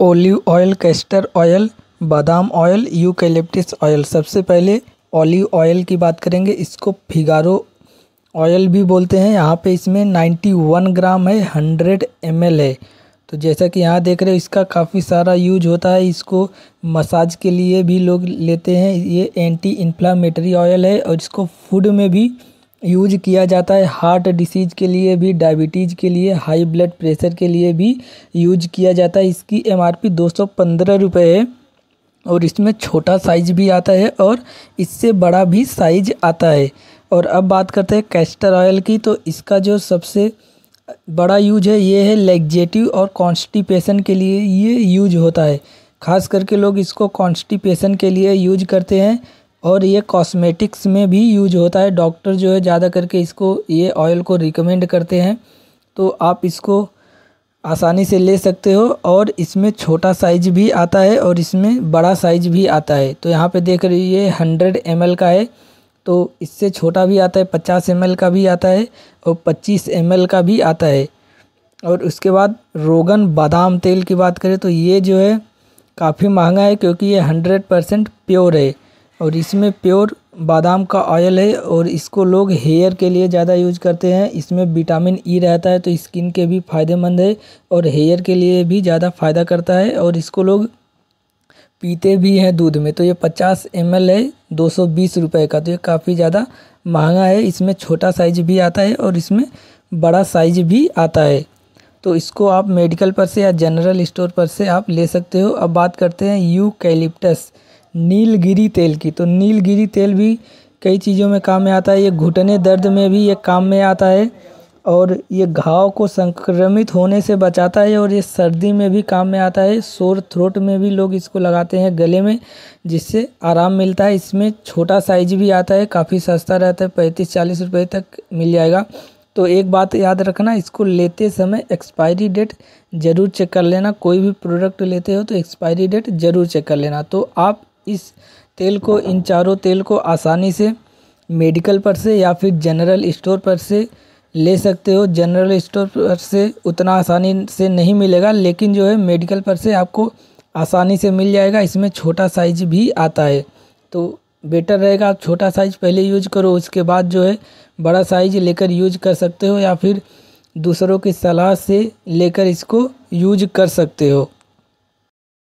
Olive oil, castor oil, बादाम oil, eucalyptus oil. सबसे पहले ऑलिव ऑयल की बात करेंगे। इसको फिगारो ऑयल भी बोलते हैं। यहाँ पे इसमें 91 ग्राम है 100 एम है। तो जैसा कि यहाँ देख रहे हो, इसका काफ़ी सारा यूज़ होता है। इसको मसाज के लिए भी लोग लेते हैं। ये एंटी इन्फ्लामेटरी ऑयल है और इसको फ़ूड में भी यूज़ किया जाता है। हार्ट डिसीज के लिए भी, डायबिटीज़ के लिए, हाई ब्लड प्रेशर के लिए भी यूज़ किया जाता है। इसकी एम आर पी दो सौ पंद्रह रुपये है और इसमें छोटा साइज़ भी आता है और इससे बड़ा भी साइज़ आता है। और अब बात करते हैं कैस्टर ऑयल की तो इसका जो सबसे बड़ा यूज़ है, ये है लेगजेटिव और कॉन्स्टिपेशन के लिए ये यूज़ होता है। ख़ास करके लोग इसको कॉन्स्टिपेशन के लिए यूज़ करते हैं। और ये कॉस्मेटिक्स में भी यूज़ होता है। डॉक्टर जो है, ज़्यादा करके इसको, ये ऑयल को रिकमेंड करते हैं। तो आप इसको आसानी से ले सकते हो और इसमें छोटा साइज़ भी आता है और इसमें बड़ा साइज़ भी आता है। तो यहाँ पे देख रही, ये हंड्रेड एम का है। तो इससे छोटा भी आता है, पचास एम का भी आता है और पच्चीस एम का भी आता है। और उसके बाद रोगन बादाम तेल की बात करें तो ये जो है, काफ़ी महँगा है क्योंकि ये हंड्रेड परसेंट प्योर है। और इसमें प्योर बादाम का ऑयल है और इसको लोग हेयर के लिए ज़्यादा यूज़ करते हैं। इसमें विटामिन ई रहता है तो स्किन के भी फ़ायदेमंद है और हेयर के लिए भी ज़्यादा फ़ायदा करता है और इसको लोग पीते भी हैं दूध में। तो ये पचास एम है, दो सौ बीस रुपये का। तो ये काफ़ी ज़्यादा महँगा है। इसमें छोटा साइज़ भी आता है और इसमें बड़ा साइज़ भी आता है। तो इसको आप मेडिकल पर से या जनरल स्टोर पर से आप ले सकते हो। अब बात करते हैं यू कैलिप्टस नीलगिरी तेल की। तो नीलगिरी तेल भी कई चीज़ों में काम में आता है। ये घुटने दर्द में भी ये काम में आता है और ये घाव को संक्रमित होने से बचाता है और ये सर्दी में भी काम में आता है। सोर थ्रोट में भी लोग इसको लगाते हैं गले में, जिससे आराम मिलता है। इसमें छोटा साइज़ भी आता है, काफ़ी सस्ता रहता है पैंतीस चालीस रुपये तक मिल जाएगा। तो एक बात याद रखना, इसको लेते समय एक्सपायरी डेट ज़रूर चेक कर लेना। कोई भी प्रोडक्ट लेते हो तो एक्सपायरी डेट ज़रूर चेक कर लेना। तो आप इस तेल को इन चारों तेल को आसानी से मेडिकल पर से या फिर जनरल स्टोर पर से ले सकते हो। जनरल स्टोर पर से उतना आसानी से नहीं मिलेगा, लेकिन जो है मेडिकल पर से आपको आसानी से मिल जाएगा। इसमें छोटा साइज़ भी आता है। तो बेटर रहेगा, आप छोटा साइज़ पहले यूज़ करो, उसके बाद जो है बड़ा साइज़ लेकर यूज़ कर सकते हो या फिर दूसरों की सलाह से लेकर इसको यूज़ कर सकते हो।